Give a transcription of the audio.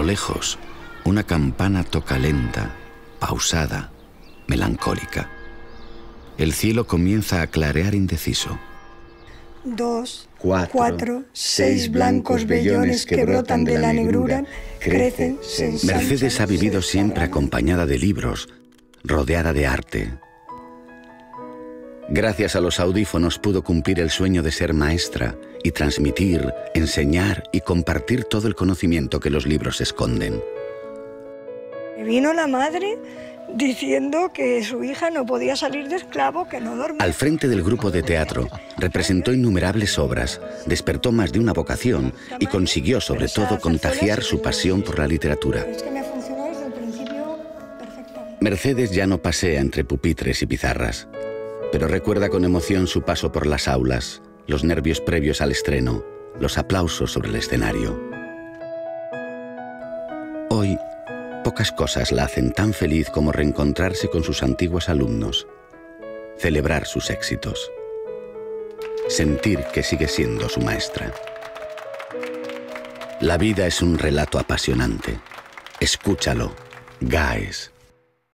lejos, una campana toca lenta, pausada, melancólica. El cielo comienza a clarear indeciso. Dos, cuatro, seis blancos vellones que brotan de la negrura crecen Mercedes ha vivido siempre acompañada de libros, rodeada de arte. Gracias a los audífonos pudo cumplir el sueño de ser maestra y transmitir, enseñar y compartir todo el conocimiento que los libros esconden. Vino la madre diciendo que su hija no podía salir de esclavo, que no dormía. Al frente del grupo de teatro, representó innumerables obras, despertó más de una vocación y consiguió sobre todo contagiar su pasión por la literatura. Mercedes ya no pasea entre pupitres y pizarras, pero recuerda con emoción su paso por las aulas, los nervios previos al estreno, los aplausos sobre el escenario. Hoy Pocas cosas la hacen tan feliz como reencontrarse con sus antiguos alumnos, celebrar sus éxitos, sentir que sigue siendo su maestra. La vida es un relato apasionante. Escúchalo, Gaes.